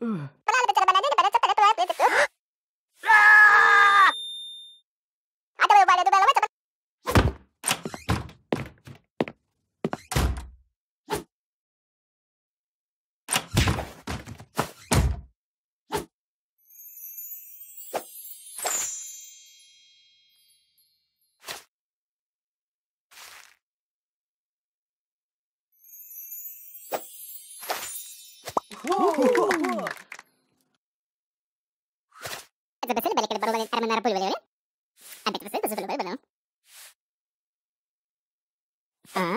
Ugh. Whoa! Переборола Армена Рапульвалеве. Опять высоты, зазволю, выбрал. А?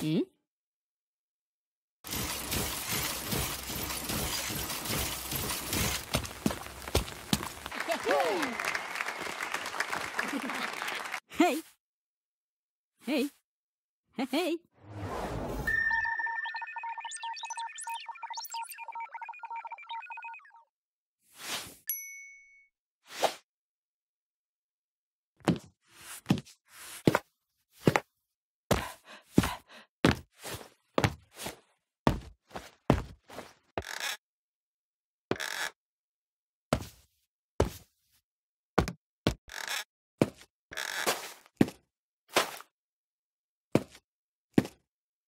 Hmm? Hey. Hey. Hey.